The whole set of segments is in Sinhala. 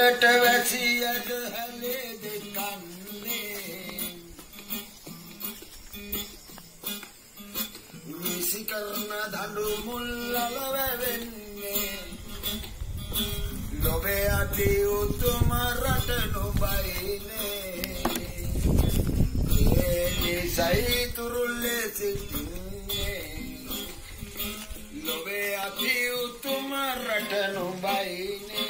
කලට වැසියද හැලේ දෙකන්නේ මිසි කරන දඬු මුල්ලල වැවෙන්නේ ලොබේ අති උතුම රට නොබයිනේ ඒ නිසයි තුරුල්ලේ සිටින්නේ ලොබේ අති උතුම රට නොබයිනේ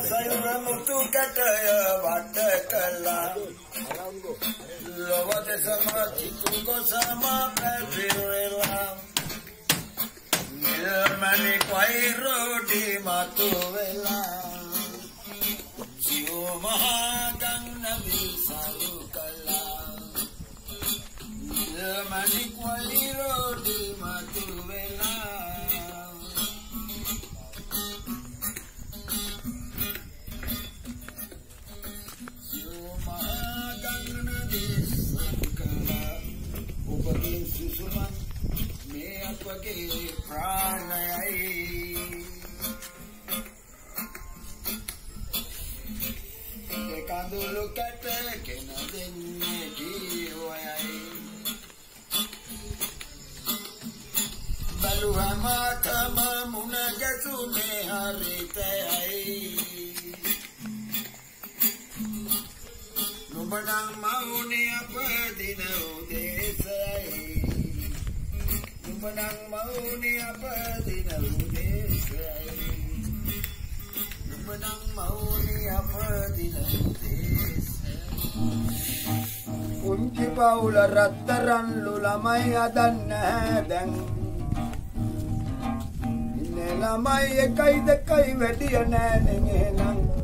කියලා ගන්නවාද? සයුර මුතු කටය වට කළා. ලොවද සමාචිතු කොසම පැතිරෙලා. නිර්මණි කොයිරෝඩි මතු වෙලා. ජීව මහා ගංනවි සරු කළා. නිර්මණි කොයිරෝඩි මතු ඔබගේ සුසුමන් මේ අපගේ ප්‍රාණයයි ඒ කඳුළු කැට කෙන දෙන්නේ ජීවයයි බලුවම තම මුණ ගැසුනේ හරිතයයි නුඹනම් මවුනේ අපදින උදේසයි නුඹනම් මවුනේ අපදින උදේසයි නුඹනම් මවුනේ අපදින උදේසයි කුංචි පවුල රත්තරන්ලු ළමයි හදන්න දැන්. ඉන්නේ ළමයි එකයි දෙකයි වැඩිය නෑ නේ එහෙනම්.